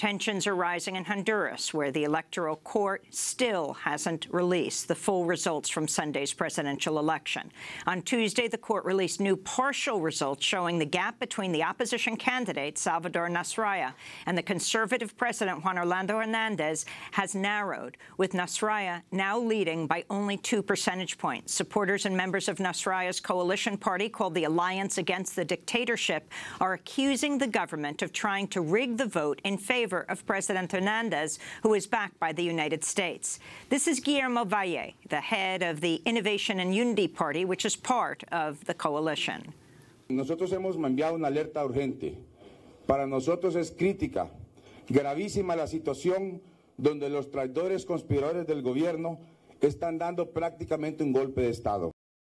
Tensions are rising in Honduras, where the Electoral Court still hasn't released the full results from Sunday's presidential election. On Tuesday, the court released new partial results showing the gap between the opposition candidate, Salvador Nasralla, and the conservative president, Juan Orlando Hernandez, has narrowed, with Nasralla now leading by only two percentage points. Supporters and members of Nasralla's coalition party, called the Alliance Against the Dictatorship, are accusing the government of trying to rig the vote in favor favor of President Hernandez, who is backed by the United States. This is Guillermo Valle, the head of the Innovation and Unity Party, which is part of the coalition. Nosotros hemos enviado una alerta urgente. Para nosotros es crítica, gravísima la situación donde los traidores conspiradores del gobierno están dando prácticamente un golpe de Estado.